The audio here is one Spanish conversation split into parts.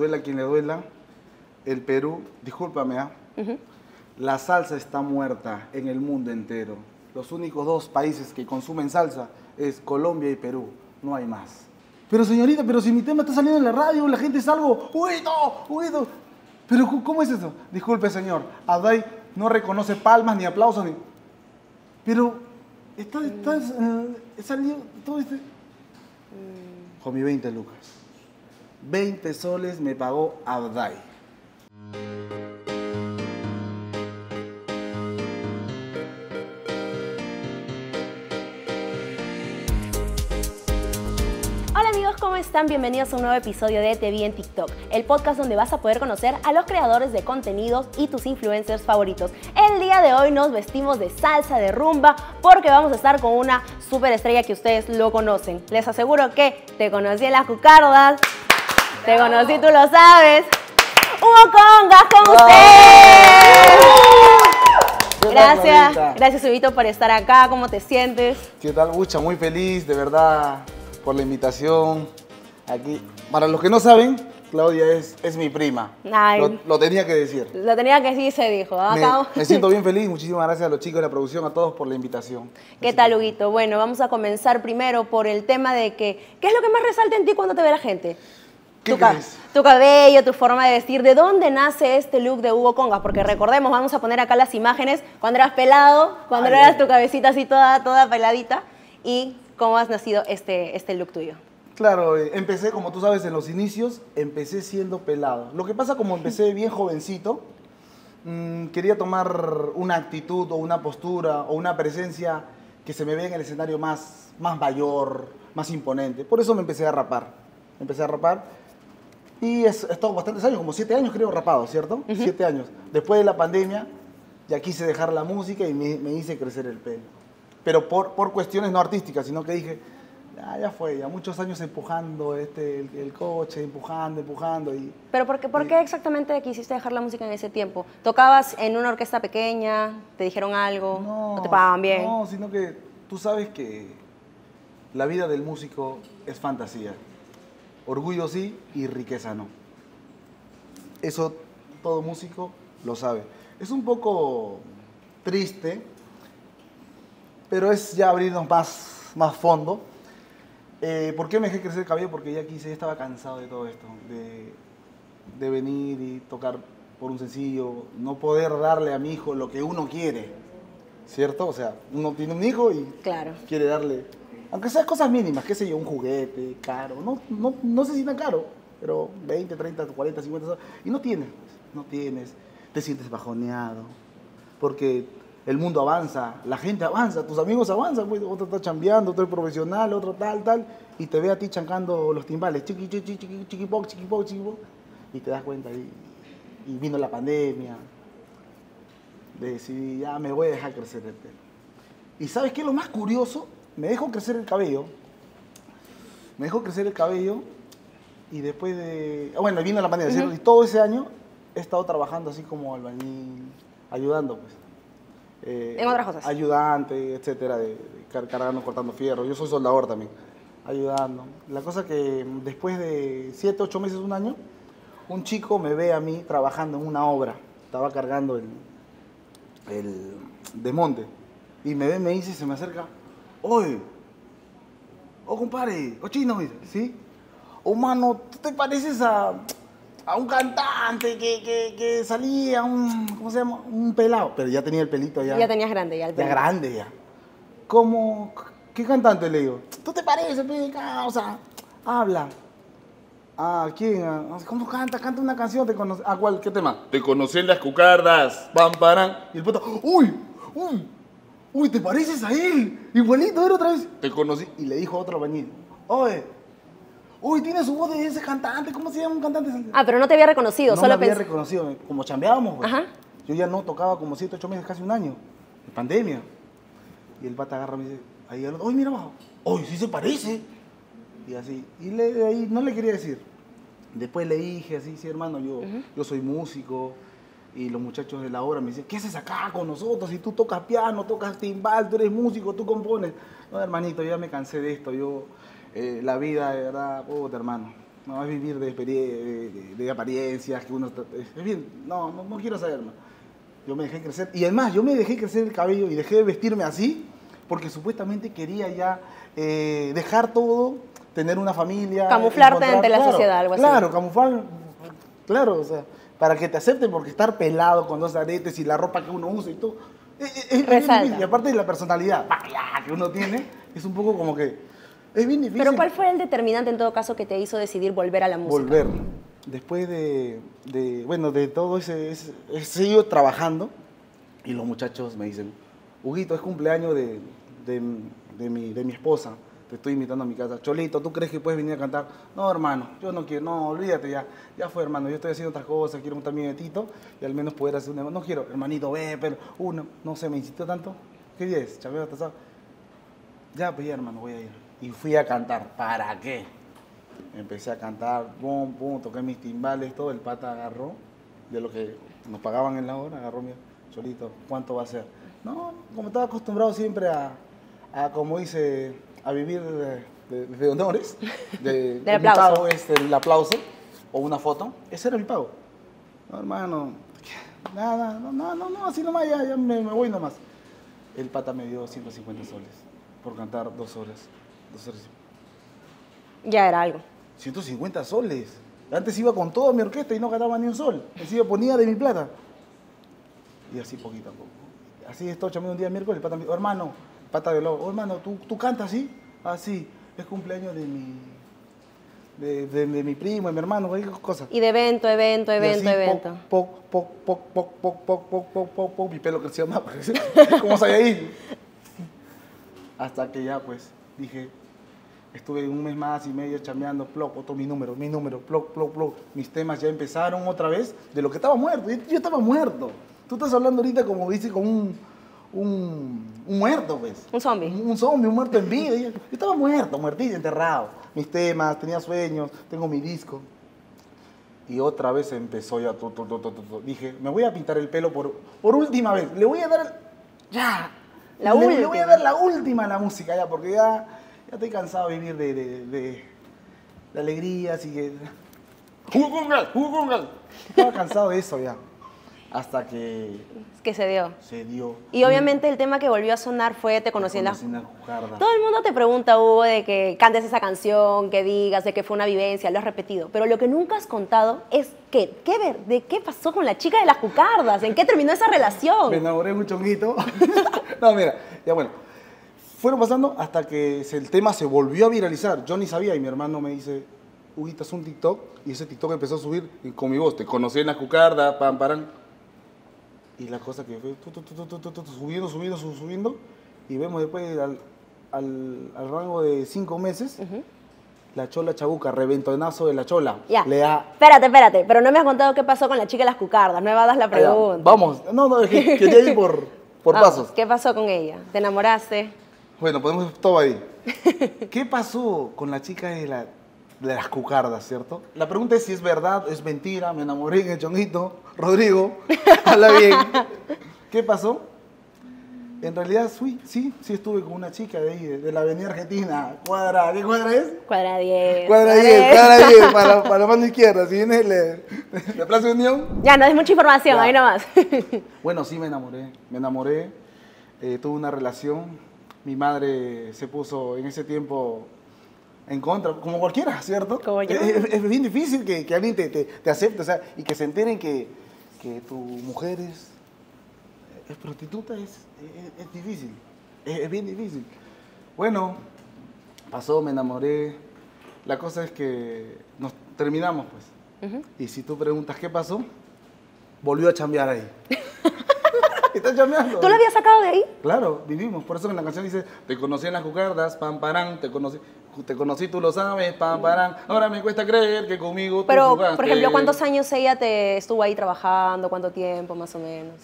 duela quien le duela, el Perú, discúlpame, ¿ah? la salsa está muerta en el mundo entero. Los únicos dos países que consumen salsa es Colombia y Perú, no hay más. Pero señorita, pero si mi tema está saliendo en la radio, la gente es algo, huido, huido. Pero ¿cómo es eso? Disculpe, señor, Adai no reconoce palmas ni aplausos ni... Pero está, está, eh, salido todo este... Con mi 20 lucas. 20 soles me pagó Abdai. Hola amigos, ¿cómo están? Bienvenidos a un nuevo episodio de Te Vi en TikTok, el podcast donde vas a poder conocer a los creadores de contenidos y tus influencers favoritos. El día de hoy nos vestimos de salsa de rumba porque vamos a estar con una super estrella que ustedes lo conocen. Les aseguro que te conocí en las cucardas, te conocí, tú lo sabes. Hugo Congas con ustedes. Gracias, gracias Ubito por estar acá, ¿cómo te sientes? ¿Qué tal, Bucha? Muy feliz, de verdad, por la invitación. Aquí, para los que no saben, Claudia es, es mi prima. Lo, lo tenía que decir. Lo tenía que decir, se dijo. Me, Acá- me siento bien feliz, muchísimas gracias a los chicos de la producción, a todos por la invitación. ¿Qué tal, Huguito? Bueno, vamos a comenzar primero por el tema de que, ¿qué es lo que más resalta en ti cuando te ve la gente? ¿Qué tu, crees? tu cabello, tu forma de vestir, ¿de dónde nace este look de Hugo Congas? Porque recordemos, vamos a poner acá las imágenes cuando eras pelado, cuando Ay, eras tu cabecita así toda, toda peladita, y cómo has nacido este, este look tuyo. Claro, eh, empecé, como tú sabes, en los inicios, empecé siendo pelado. Lo que pasa, como empecé bien jovencito, mm, quería tomar una actitud o una postura o una presencia que se me vea en el escenario más, más mayor, más imponente. Por eso me empecé a rapar. Empecé a rapar y he estado bastantes años, como siete años creo rapado, ¿cierto? Siete años. Después de la pandemia, ya quise dejar la música y me, me hice crecer el pelo. Pero por, por cuestiones no artísticas, sino que dije, ya, ya fue, ya muchos años empujando este, el, el coche, empujando, empujando. Y, Pero ¿por qué, por qué exactamente quisiste dejar la música en ese tiempo? ¿Tocabas en una orquesta pequeña? ¿Te dijeron algo? ¿No, te pagaban bien? No, sino que tú sabes que la vida del músico es fantasía. Orgullo sí y riqueza no. Eso todo músico lo sabe. Es un poco triste, pero es ya abrirnos más, más fondo. Eh, ¿Por qué me dejé crecer el cabello? Porque ya quise, ya estaba cansado de todo esto, de, de venir y tocar por un sencillo, no poder darle a mi hijo lo que uno quiere, ¿cierto? O sea, uno tiene un hijo y Claro. quiere darle, aunque sea cosas mínimas, qué sé yo, un juguete caro, no, no, no sé si tan caro, pero 20, 30, 40, 50, so- y no tienes, no tienes, te sientes bajoneado, porque el mundo avanza, la gente avanza, tus amigos avanzan, pues, otro está chambeando, otro es profesional, otro tal, tal, y te ve a ti chancando los timbales, chiqui, chiqui, chiqui, chiquipoc, chiquipoc, chiquipoc, y te das cuenta, y, y vino la pandemia, decidí, ya me voy a dejar crecer el pelo. ¿Y sabes qué es lo más curioso? Me dejó crecer el cabello. Me dejó crecer el cabello y después de... ah, Bueno, vino la pandemia, ¿cierto? Y todo ese año he estado trabajando así como albañil, ayudando, pues. Eh, En otras cosas. Ayudante, etcétera, de, de car- cargando, cortando fierro. Yo soy soldador también, ayudando. La cosa que después de siete, ocho meses, un año, un chico me ve a mí trabajando en una obra. Estaba cargando el, el desmonte. Y me ve, me dice, se me acerca, oye, oh compadre, oh chino, ¿sí? Oh mano, tú te pareces a, a un cantante que, que, que salía, un, ¿cómo se llama? Un pelado, pero ya tenía el pelito ya. Ya tenías grande, ya el Ya pelo. grande ya. ¿Cómo? ¿Qué cantante le digo? ¿Tú te pareces, pe, causa? Habla. Ah, ¿quién? Ah, ¿Cómo canta? Canta una canción, te conoce. ¿A cuál? ¿Qué tema? Te conocí en las cucardas. Pam, paran. Y el puto, ¡uy! ¡Uy! ¡Uy, te pareces a él! Igualito, era otra vez. Te conocí. Y le dijo a otro albañil, oye, uy, tiene su voz de ese cantante. ¿Cómo se llama un cantante? Ah, pero no te había reconocido, no solo me había reconocido. Como chambeábamos, pues. Ajá. Yo ya no tocaba como 7, 8 meses, casi un año. En pandemia. Y el pata agarra y me dice, ahí al otro, ¡ay, mira abajo! ¡Ay, sí se parece! Y así. Y le, de ahí no le quería decir. Después le dije así, sí, hermano, yo, yo soy músico. Y los muchachos de la obra me dicen, ¿qué haces acá con nosotros? Si tú tocas piano, tocas timbal, tú eres músico, tú compones. No, hermanito, ya me cansé de esto. Yo, eh, la vida, de verdad, puta, hermano. No, es vivir de, de, de apariencias, que uno... Es bien, no, no, no quiero saber más. Yo me dejé crecer. Y además, yo me dejé crecer el cabello y dejé de vestirme así porque supuestamente quería ya eh, dejar todo, tener una familia. Camuflarte ante la claro, sociedad, algo así. Claro, camuflar, claro, o sea, para que te acepten porque estar pelado con dos aretes y la ropa que uno usa y todo. es- es- es difícil. Y aparte de la personalidad que uno tiene, es un poco como que... Es bien difícil Pero ¿cuál fue el determinante en todo caso que te hizo decidir volver a la música? volver. Después de, de, bueno, de todo ese, ese- he seguido trabajando y los muchachos me dicen, Huguito, es cumpleaños de, de, de mi, de mi esposa, te estoy invitando a mi casa. Cholito, ¿tú crees que puedes venir a cantar? No, hermano, yo no quiero, no, olvídate ya, ya fue, hermano, yo estoy haciendo otras cosas, quiero montar mi netito y al menos poder hacer una, no quiero, hermanito, ve, pero, uno, no sé, me insistió tanto, ¿qué día es? Chabelo, hasta sábado. Ya, pues ya, hermano, voy a ir. Y fui a cantar, ¿para qué? Empecé a cantar, pum, pum, toqué mis timbales, todo. El pata agarró, de lo que nos pagaban en la hora, agarró mi cholito, ¿cuánto va a ser? No, como estaba acostumbrado siempre a, a como dice, a vivir de, de- honores, de, Del mi aplauso. pago es el aplauso o una foto, ese era mi pago. No, hermano, nada, no, no, no, no, así nomás, ya, ya me, me voy nomás. El pata me dio 150 soles por cantar dos horas. Dos horas. Ya era algo. 150 soles. Antes iba con toda mi orquesta y no ganaba ni un sol. Encima ponía de mi plata. Y así poquito a poco. Así estoy chambeando un día miércoles, el pata me dijo, hermano, pata de lobo, "Oh, hermano, ¿tú, ¿tú cantas así? Ah, sí, es cumpleaños de mi, de, de- de mi primo, de mi hermano, cualquier cosa. Y de evento, evento, Y evento, así, evento. Poc, poc, poc, poc, poc, poc, poc, poc, poc, poc, mi pelo creció más. ¿Cómo sabía ahí? Hasta que ya, pues, dije, estuve un mes más y medio chambeando, ploc, otro mi número, mi número, ploc, ploc, ploc. Mis temas ya empezaron otra vez de lo que estaba muerto. Yo, estaba muerto. Tú estás hablando ahorita como dice, como un, un, un muerto, pues. Un zombie. Un, un zombie, un muerto en vida. Yo, yo estaba muerto, muertito, enterrado. Mis temas, tenía sueños, tengo mi disco. Y otra vez empezó ya. tu, tu, tu. Dije, me voy a pintar el pelo por, por última vez. Le voy a dar. Ya. La le, le voy última. a dar la última a la música ya, porque ya, ya estoy cansado de vivir de, de, de, de alegrías y que. ¡Jugungal! ¡Jugungal! Estaba cansado de eso ya. Hasta que Que se dio. se dio. Y obviamente el tema que volvió a sonar fue Te conocí en la... Conocí en la. Todo el mundo te pregunta, Hugo, de que cantes esa canción, que digas, de que fue una vivencia, lo has repetido. Pero lo que nunca has contado es que, ¿qué ver? ¿De qué pasó con la chica de las cucardas? ¿En qué terminó esa Me relación? enamoré de un chonguito. no, mira, ya bueno. Fueron pasando hasta que el tema se volvió a viralizar. Yo ni sabía y mi hermano me dice, Huguito, es un TikTok. Y ese TikTok empezó a subir con mi voz. Te conocí en la cucarda, pam, paran. Y la cosa que fue tu, subiendo, subiendo, su- subiendo. Y vemos después al, al, al rango de cinco meses, la chola chabuca, reventonazo de la chola. Ya. Le da Espérate, espérate, pero no me has contado qué pasó con la chica de las cucardas, no me das la Allá, pregunta. Vamos, no, no, es que quería ir por, por Vamos, pasos. ¿Qué pasó con ella? ¿Te enamoraste? Bueno, podemos todo ahí. ¿Qué pasó con la chica de, la, de las cucardas, cierto? La pregunta es si es verdad, es mentira, me enamoré en el chonguito. Rodrigo, habla bien. ¿Qué pasó? En realidad, sí, sí, sí estuve con una chica de ahí, de, de la avenida Argentina. Cuadra, ¿qué cuadra es? Cuadra 10. Cuadra 10, cuadra 10, para, la- para la mano izquierda. Si vienes de la Plaza Unión, Ya, no es mucha información, Ya. ahí nomás. Bueno, sí me enamoré, me enamoré, eh, tuve una relación, mi madre se puso en ese tiempo en contra, como cualquiera, ¿cierto? Como yo. Es, bien difícil que, que alguien te, te- te acepte, o sea, y que se enteren que, que tu mujer es, es prostituta, es, es- es difícil, es, bien difícil. Bueno, pasó, me enamoré, la cosa es que nos terminamos, pues. Y si tú preguntas qué pasó, volvió a chambear ahí. Está chambeando. ¿Tú la habías sacado de ahí? Claro, vivimos. Por eso en la canción dice, te conocí en las cucardas, pam, parán, te conocí, te conocí, tú lo sabes, pam, parán. Ahora me cuesta creer que conmigo tú Pero, jugaste". por ejemplo, ¿cuántos años ella te estuvo ahí trabajando? ¿Cuánto tiempo, más o menos?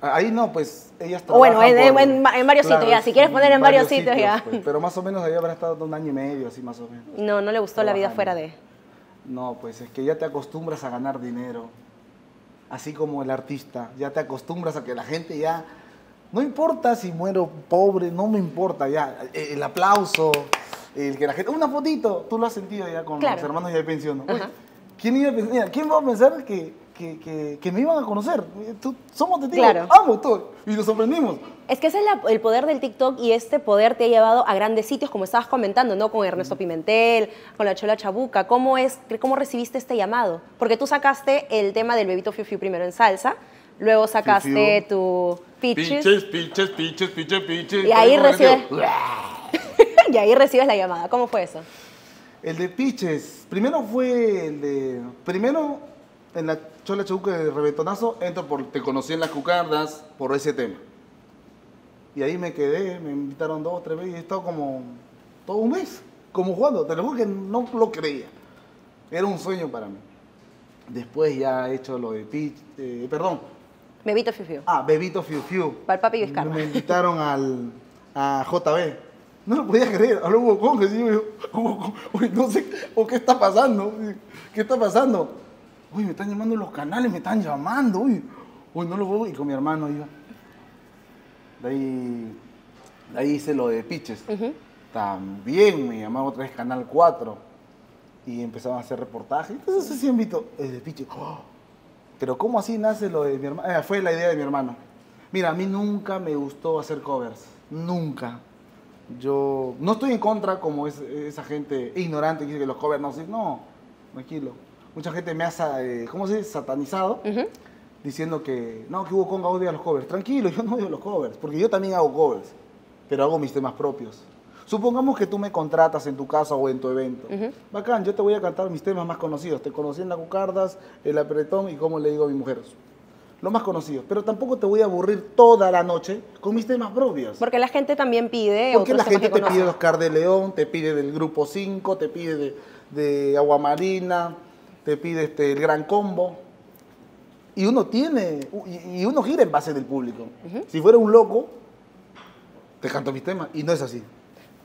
Ahí no, pues ellas O bueno, en- por- en- en varios sitios, ya. Si quieres poner en varios sitios, ya. pues, pero más o menos ahí habrá estado un año y medio, así más o menos. No, no le gustó la vida fuera de... No, pues es que ya te acostumbras a ganar dinero. Así como el artista, ya te acostumbras a que la gente ya. No importa si muero pobre, no me importa ya. Eh, El aplauso, el que la gente, una fotito, tú lo has sentido ya con Claro. los hermanos ya de pensión. ¿no? Uy. ¿quién, iba a pensar, mira, ¿Quién va a pensar que, que, que- que me iban a conocer? Tú- somos testigos, Claro. vamos todos, y nos sorprendimos. Es que ese es la- el poder del TikTok y este poder te ha llevado a grandes sitios, como estabas comentando, ¿no? Con Ernesto Pimentel, con la Chola Chabuca. ¿Cómo, es, ¿Cómo recibiste este llamado? Porque tú sacaste el tema del bebito Fiu Fiu primero en salsa, luego sacaste tu Pitches, Piches, piches, piches, piches, piches. Y ahí Todo recibe- metido. y ahí recibes la llamada. ¿Cómo fue eso? El de Piches, primero fue el de. Primero, en la Chola Chabuca de Revetonazo, entro por Te conocí en las cucardas por ese tema. Y ahí me quedé, me invitaron dos, tres veces y he estado como todo un mes, como jugando. Te lo juro que no lo creía. Era un sueño para mí. Después ya he hecho lo de Pitch, eh, perdón, Bebito Fiu Fiu. ah, Bebito Fiu Fiu. Para el papi Vizcarra. Me invitaron al, a JB. No lo podía creer. Habló Hugo Kong. y yo, Hugo no sé o qué está pasando. ¿Qué está pasando? Uy, me están llamando los canales, me están llamando. Uy, uy no lo puedo. Y con mi hermano iba. De ahí, de ahí hice lo de Pitches. También me llamaron otra vez Canal 4. Y empezaban a hacer reportajes. Entonces, sí han visto el de Pitches. ¡Oh! Pero ¿cómo así nace lo de mi hermano? fue la idea de mi hermano. Mira, a mí nunca me gustó hacer covers. Nunca. Yo no estoy en contra como es, esa gente ignorante que dice que los covers no sirven. No, tranquilo. Mucha gente me ha, eh, ¿cómo se dice? Satanizado. Ujú. Diciendo que, no, que Hugo Conga odia los covers. Tranquilo, yo no odio los covers. Porque yo también hago covers. Pero hago mis temas propios. Supongamos que tú me contratas en tu casa o en tu evento. Bacán, yo te voy a cantar mis temas más conocidos. Te conocí en la Cucardas, el apretón y cómo le digo a mi mujer. Los más conocidos. Pero tampoco te voy a aburrir toda la noche con mis temas propios. Porque la gente también pide. Porque la gente te conoce. pide Oscar de León, te pide del Grupo 5, te pide de, de Agua Marina, te pide este, el Gran Combo. Y uno tiene, y, y uno gira en base del público. Si fuera un loco, te canto mis temas. Y no es así.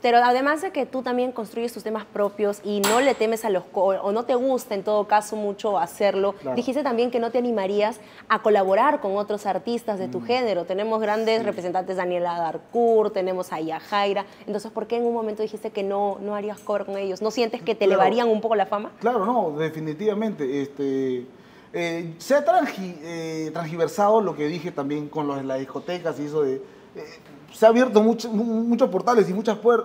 Pero además de que tú también construyes tus temas propios y no le temes a los co- o no te gusta en todo caso mucho hacerlo, Claro. dijiste también que no te animarías a colaborar con otros artistas de Mm. tu género. Tenemos grandes representantes, Daniela Darcourt, tenemos a Yajaira. Entonces, ¿por qué en un momento dijiste que no, no harías cover con ellos? ¿No sientes que te Claro. elevarían un poco la fama? Claro, no, definitivamente. Este, eh, se ha trangi- eh, transgiversado lo que dije también con los de las discotecas y eso de... eh, se ha abierto mucho- mu- muchos portales y muchas, puer-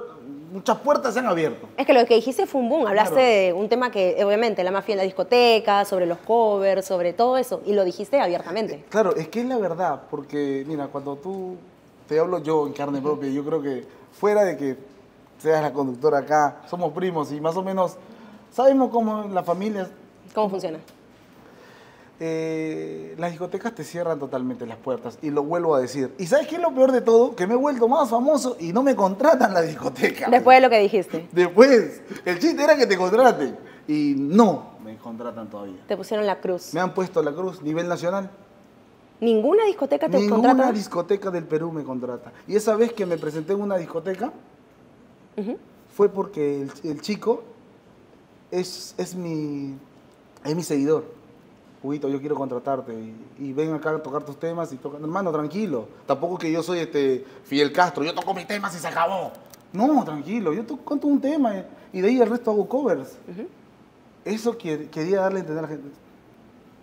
muchas puertas se han abierto. Es que lo que dijiste fue un boom. Hablaste Claro. de un tema que, obviamente, la mafia en la discoteca, sobre los covers, sobre todo eso. Y lo dijiste abiertamente. Claro, es que es la verdad, porque mira, cuando tú te hablo yo en carne propia, yo creo que fuera de que seas la conductora acá, somos primos y más o menos sabemos cómo la familia, ¿Cómo funciona? Eh, las discotecas te cierran totalmente las puertas y lo vuelvo a decir. ¿Y sabes qué es lo peor de todo? Que me he vuelto más famoso y no me contratan la discoteca. Después de lo que dijiste. Después, el chiste era que te contraten y no me contratan todavía. Te pusieron la cruz. Me han puesto la cruz nivel nacional. ¿Ninguna discoteca te Ninguna contrata? discoteca del Perú me contrata. Y esa vez que me presenté en una discoteca fue porque el, el chico es, es, mi, es mi seguidor. Huguito, yo quiero contratarte y, y ven acá a tocar tus temas y tocan. Hermano, tranquilo. Tampoco que yo soy este Fidel Castro, yo toco mis temas y se acabó. No, tranquilo, yo to- canto un tema y de ahí el resto hago covers. Eso que- quería darle a entender a la gente.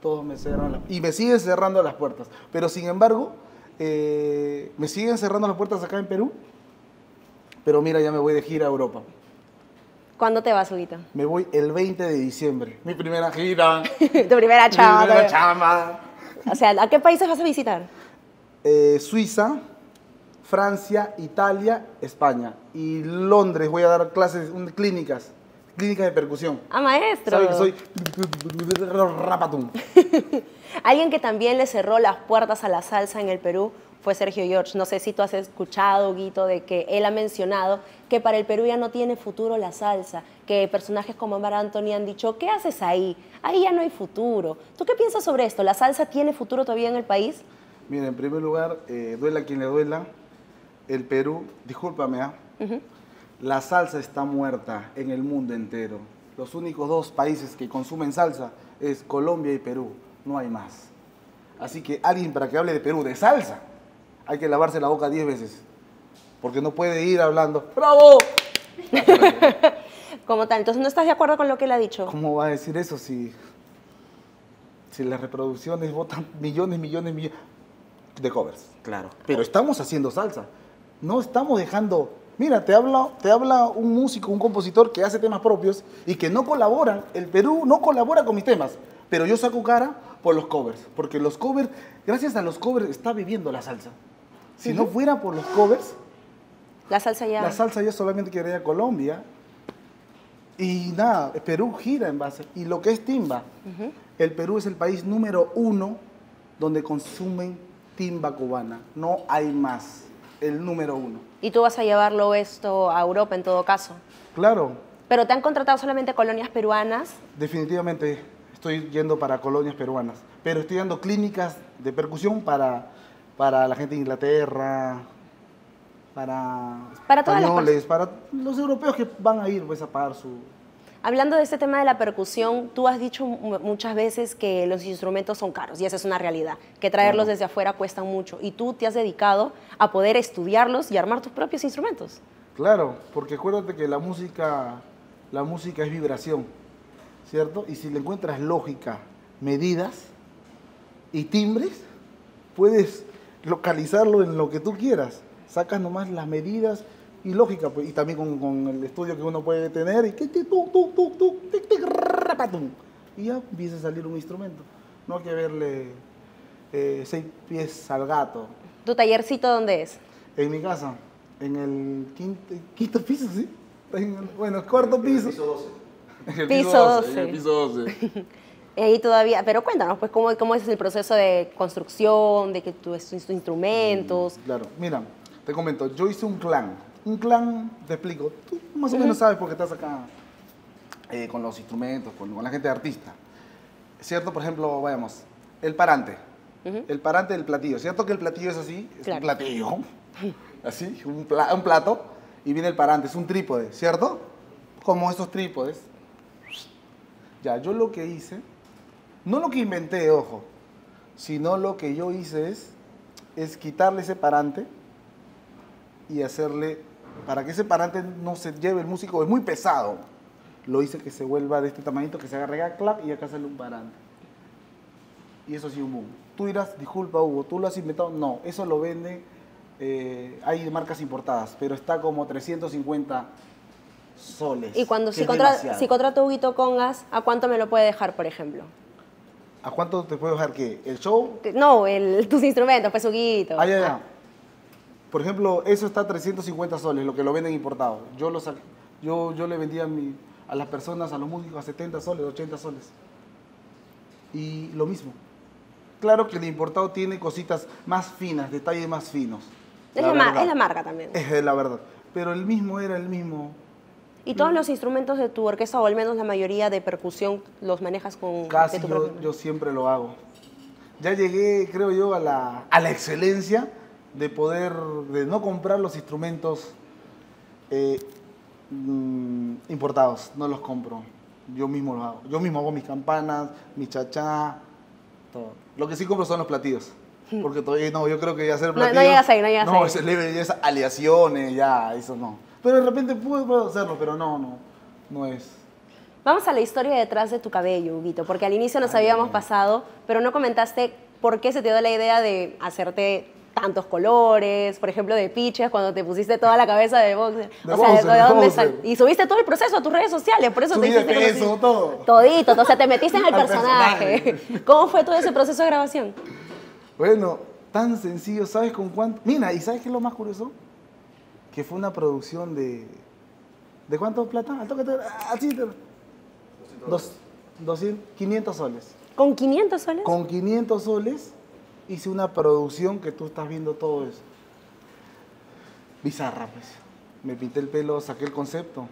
Todos me cerran las Y me siguen cerrando las puertas. Pero sin embargo, eh, me siguen cerrando las puertas acá en Perú. Pero mira, ya me voy de gira a Europa. ¿Cuándo te vas, Huguito? Me voy el 20 de diciembre. Mi primera gira. tu primera mi chava. primera chama. O sea, ¿a qué países vas a visitar? Eh, Suiza, Francia, Italia, España. Y Londres voy a dar clases, un- clínicas. Clínicas de percusión. Ah, maestro. ¿Sabe que soy rapatum? Alguien que también le cerró las puertas a la salsa en el Perú fue Sergio George. No sé si tú has escuchado, Guito, de que él ha mencionado que para el Perú ya no tiene futuro la salsa, que personajes como Mar Anthony han dicho, ¿qué haces ahí? Ahí ya no hay futuro. ¿Tú qué piensas sobre esto? ¿La salsa tiene futuro todavía en el país? Mira, en primer lugar, eh, duela quien le duela, el Perú, discúlpame, ¿ah? la salsa está muerta en el mundo entero. Los únicos dos países que consumen salsa es Colombia y Perú, no hay más. Así que alguien para que hable de Perú, de salsa, hay que lavarse la boca diez veces. Porque no puede ir hablando, ¡bravo! Como tal, entonces no estás de acuerdo con lo que él ha dicho. ¿Cómo va a decir eso si, si las reproducciones votan millones, millones, millones de covers? Claro. Pero estamos haciendo salsa. No estamos dejando. Mira, te habla, te habla un músico, un compositor que hace temas propios y que no colaboran. El Perú no colabora con mis temas. Pero yo saco cara por los covers. Porque los covers, gracias a los covers, está viviendo la salsa. Si no fuera por los covers, La salsa ya. la salsa ya solamente quedaría a Colombia. Y nada, Perú gira en base. Y lo que es timba, el Perú es el país número uno donde consumen timba cubana. No hay más. El número uno. Y tú vas a llevarlo esto a Europa en todo caso. Claro, Pero te han contratado solamente colonias peruanas. definitivamente estoy yendo para colonias peruanas. Pero estoy dando clínicas de percusión para, para la gente de Inglaterra, para, Para españoles, para los europeos que van a ir pues, a pagar su, Hablando de este tema de la percusión, tú has dicho mu- muchas veces que los instrumentos son caros y esa es una realidad, que traerlos Claro. desde afuera cuesta mucho y tú te has dedicado a poder estudiarlos y armar tus propios instrumentos. Claro, porque acuérdate que la música, la música es vibración, ¿cierto? Y si le encuentras lógica, medidas y timbres, puedes localizarlo en lo que tú quieras. Sacas nomás las medidas y lógica, pues, y también con, con el estudio que uno puede tener, y, que rapatum. y ya empieza a salir un instrumento. No hay que verle eh, seis pies al gato. ¿Tu tallercito dónde es? En mi casa, en el quinto, quinto piso, ¿sí? En el- bueno, el cuarto piso. En el Piso 12, 12. en el piso 12. Ahí todavía, pero cuéntanos, pues, ¿cómo, cómo es el proceso de construcción, de que tus tus instrumentos? Claro, mira, te comento, yo hice un clan. Un clan, te explico, tú más o menos sabes porque estás acá eh, con los instrumentos, con, con la gente de artista. ¿Cierto? Por ejemplo, vayamos, el parante. El parante del platillo. ¿Cierto que el platillo es así? Es Claro. un platillo. Así, un, pla- un plato. Y viene el parante, es un trípode, ¿cierto? Como esos trípodes. Ya, yo lo que hice, no lo que inventé, ojo, sino lo que yo hice es, es quitarle ese parante y hacerle, para que ese parante no se lleve el músico, es muy pesado. Lo hice que se vuelva de este tamañito, que se agarre acá, clap, y acá sale un parante. Y eso sí, un boom. Tú dirás, disculpa Hugo, ¿tú lo has inventado? No, eso lo vende, eh, hay marcas importadas, pero está como 350 soles. Y cuando si, contra, si contrato a Huguito Congas, ¿a cuánto me lo puede dejar, por ejemplo? ¿A cuánto te puedo dejar qué? ¿El show? No, el, tus instrumentos, Huguito. Ah, ya, ya. Por ejemplo, eso está a 350 soles, lo que lo venden importado. Yo, lo yo, yo le vendía a, mi- a las personas, a los músicos, a 70 soles, 80 soles. Y lo mismo. Claro que el importado tiene cositas más finas, detalles más finos. es, la verdad. es la marca también. Es de la verdad. Pero el mismo era el mismo. ¿Y todos los instrumentos de tu orquesta, o al menos la mayoría de percusión, los manejas con Casi tu yo, siempre lo hago. Ya llegué, creo yo, a la, a la excelencia de poder, de no comprar los instrumentos eh, mm, importados, no los compro. Yo mismo los hago. Yo mismo hago mis campanas, mi chachá, todo. Lo que sí compro son los platillos. Porque todavía no, yo creo que ya hacer no platillos. llegas ahí, no llegas No, ahí. ese leve, ya es aleaciones, ya, eso no. Pero de repente puedo, hacerlo, pero no, no, no es. Vamos a la historia detrás de tu cabello, Huguito, porque al inicio nos Ay, habíamos pasado, pero no comentaste por qué se te dio la idea de hacerte tantos colores, por ejemplo, de pitches, cuando te pusiste toda la cabeza de boxer. De o sea, boxer, ¿de de dónde sal- Y subiste todo el proceso a tus redes sociales, por eso Subí te hiciste peso, todo. Todito, o sea, te metiste en el personaje. personaje. ¿Cómo fue todo ese proceso de grabación? Bueno, tan sencillo, ¿sabes con cuánto? Mira, ¿y sabes qué es lo más curioso? Que fue una producción de... ¿De cuánto plata? Al toque, así, te- dos, 200, 500 soles. ¿Con 500 soles? Con 500 soles hice una producción que tú estás viendo todo eso. Bizarra, pues. Me pinté el pelo, saqué el concepto.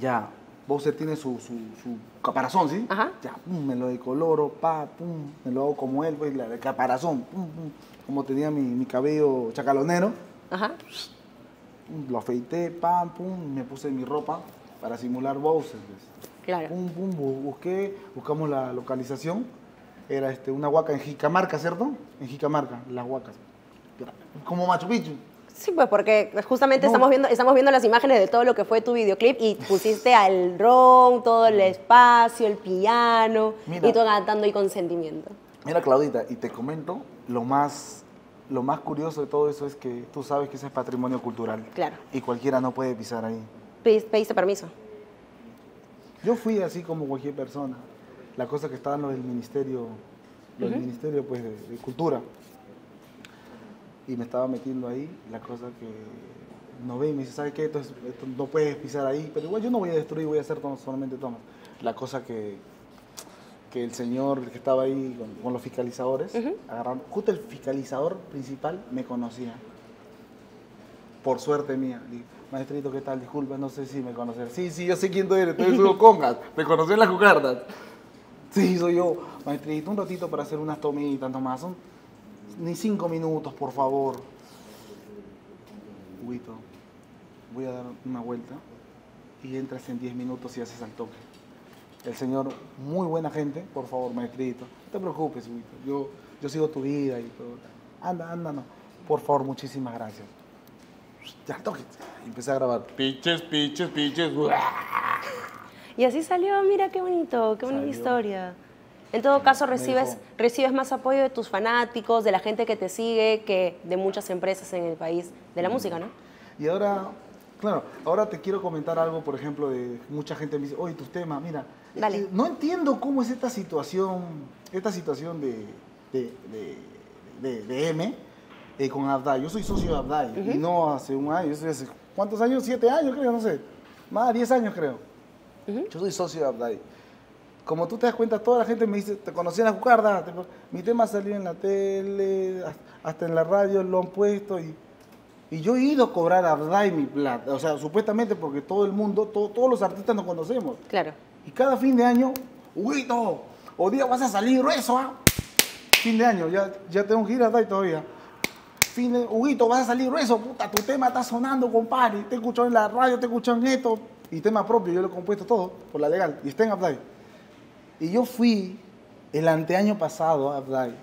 Ya, Bowser tiene su, su, su caparazón, ¿sí? Ajá. Ya, pum, me lo decoloro, pa, pum, me lo hago como él, pues, la, el caparazón, pum, pum. Como tenía mi, mi cabello chacalonero, Ajá. Lo afeité, pam, pum, me puse mi ropa para simular Bowser, pues. Claro. Pum, pum, bu- busqué, buscamos la localización. Era este, una huaca en Jicamarca, ¿cierto? En Jicamarca, las huacas. Como Machu Picchu. Sí, pues porque justamente No. estamos, viendo, estamos viendo las imágenes de todo lo que fue tu videoclip y pusiste al ron, todo el espacio, el piano Mira. y tú cantando ahí con sentimiento. Mira, Claudita, y te comento, lo más, lo más curioso de todo eso es que tú sabes que ese es patrimonio cultural. Claro. Y cualquiera no puede pisar ahí. Pedis- Pediste permiso. Yo fui así como cualquier persona. La cosa que estaba en lo del ministerio, lo del ministerio pues, de, de cultura. Y me estaba metiendo ahí, la cosa que no ve y me dice, ¿sabes qué? Esto, es- esto no puedes pisar ahí, pero igual yo no voy a destruir, voy a hacer solamente tomas. La cosa que, que el señor que estaba ahí con, con los fiscalizadores, Ujú. agarraron, justo el fiscalizador principal me conocía. Por suerte mía. Digo, Maestrito, ¿qué tal? Disculpa, no sé si me conoces. Sí, sí, yo sé quién tú eres, tú eres Hugo Congas. Me conocí en las cucardas. Sí, soy yo. Maestrito, un ratito para hacer unas tomitas nomás. Son ni cinco minutos, por favor. Huguito, voy a dar una vuelta y entras en 10 minutos y haces al toque. El señor, muy buena gente, por favor, maestrito. No te preocupes. Yo, yo sigo tu vida y todo. Anda, anda, no. Por favor, muchísimas gracias. Ya, toque. Empecé a grabar. Piches, piches, piches. Y así salió, mira qué bonito, qué bonita Salió. historia. En todo caso, recibes, dijo- recibes más apoyo de tus fanáticos, de la gente que te sigue, que de muchas empresas en el país de la música, ¿no? Y ahora, claro, ahora te quiero comentar algo, por ejemplo, de mucha gente me dice, oye, tus temas, mira, Dale. eh, no entiendo cómo es esta situación, esta situación de, de, de, de- de M eh, con Abdai. Yo soy socio de Abdai, y no hace un año, yo soy hace, ¿cuántos años? Siete años creo, no sé, más, diez años creo. Ujú. Yo soy socio de Abdai. Como tú te das cuenta, toda la gente me dice, te conocí en la cucarda, te- mi tema salió en la tele, hasta en la radio lo han puesto y, y yo he ido a cobrar a Abdai mi plata, o sea, supuestamente porque todo el mundo, todo- todos los artistas nos conocemos. Claro. Y cada fin de año, Huguito, hoy día vas a salir grueso, ¿ah? Fin de año, ya, ya tengo que ir a Abdai todavía. Fin de, vas a salir grueso, puta, tu tema está sonando, compadre. Te he escuchado en la radio, te he escuchado en esto. Y tema propio, yo lo he compuesto todo por la legal. Y está en Abdai. Y yo fui el anteaño pasado a Abdai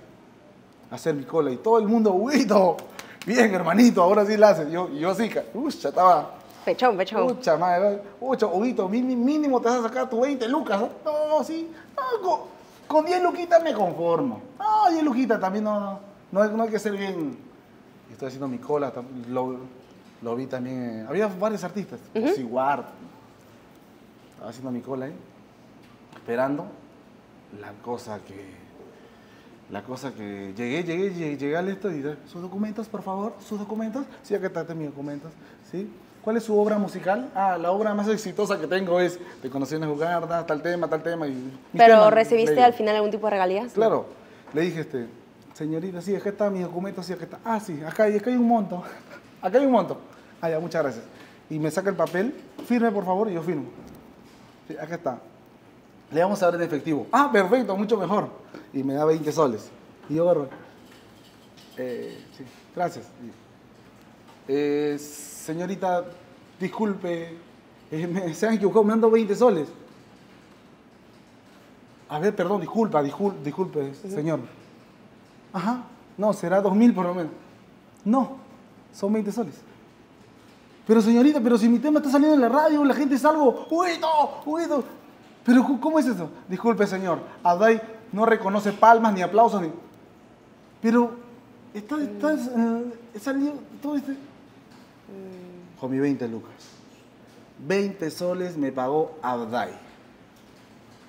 a hacer mi cola. Y todo el mundo, Huguito, bien hermanito, ahora sí la haces. Yo, yo sí, ca- ucha, estaba... Pechón, pechón. Pucha madre, pucha, mini- mínimo te vas a sacar tu 20 lucas. ¿no? No, no, sí. No, con, con 10 luquitas me conformo. No, 10 luquitas también no, no, no, hay- no hay que ser bien. Estoy haciendo mi cola, lo, lo vi también. había varios artistas, José Ward. Estaba haciendo mi cola ahí, esperando la cosa que. La cosa que llegué, llegué, llegué, llegué al esto y dije, sus documentos, por favor, sus documentos. Sí, acá están mis documentos. ¿Sí? ¿Cuál es su obra musical? Ah, la obra más exitosa que tengo es De Conocí en Jugarda, tal tema, tal tema. Y Pero tema, recibiste al final algún tipo de regalías? Claro. Le dije, este, señorita, sí, acá están mis documentos, sí, acá está. Ah, sí, acá hay, acá hay un monto. Acá hay un monto. Ah, ya, muchas gracias. Y me saca el papel, firme por favor, y yo firmo. Sí, acá está. Le vamos a dar en efectivo. Ah, perfecto, mucho mejor. Y me da 20 soles. Y yo agarro. Eh, sí, gracias. Y, eh, señorita, disculpe, eh, me, se han equivocado, me han dado 20 soles. A ver, perdón, disculpa, discul- disculpe, señor. Ajá, no, será 2000 por lo menos. No, son 20 soles. Pero señorita, pero si mi tema está saliendo en la radio, la gente es algo, ¡Huito! ¡Huito! Pero ¿cómo- ¿cómo es eso? Disculpe, señor, Adai no reconoce palmas ni aplausos ni... Pero está, está eh, salió todo este... Con mi 20 lucas. 20 soles me pagó Abdai.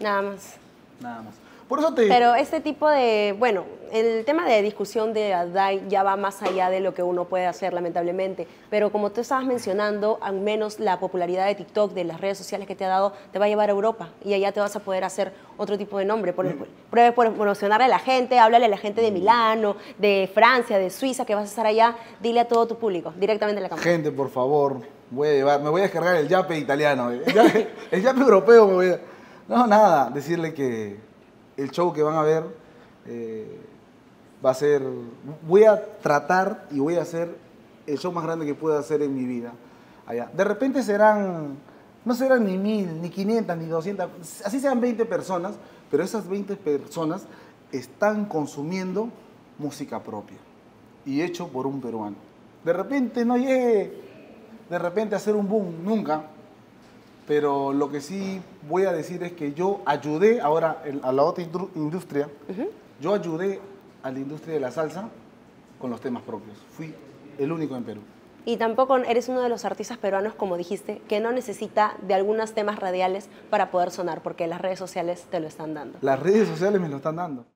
Nada más. Nada más. Por eso te... Pero este tipo de, bueno, el tema de discusión de Adai ya va más allá de lo que uno puede hacer, lamentablemente. Pero como tú estabas mencionando, al menos la popularidad de TikTok, de las redes sociales que te ha dado, te va a llevar a Europa y allá te vas a poder hacer otro tipo de nombre. Por, pruebe por promocionarle a la gente, háblale a la gente de Milano, de Francia, de Suiza, que vas a estar allá, dile a todo tu público, directamente en la cámara. Gente, por favor, voy a llevar, me voy a descargar el yape italiano. El yape, el yape europeo me voy a... No, nada, decirle que el show que van a ver eh, va a ser... Voy a tratar y voy a hacer el show más grande que pueda hacer en mi vida. Allá. De repente serán, no serán ni mil, ni 500, ni 200, así sean 20 personas, pero esas 20 personas están consumiendo música propia y hecho por un peruano. De repente no llegué de repente hacer un boom, nunca. Pero lo que sí voy a decir es que yo ayudé ahora a la otra industria, yo ayudé a la industria de la salsa con los temas propios. Fui el único en Perú. Y tampoco eres uno de los artistas peruanos, como dijiste, que no necesita de algunos temas radiales para poder sonar, porque las redes sociales te lo están dando. Las redes sociales me lo están dando.